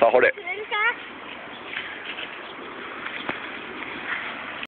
さあ、ほれ。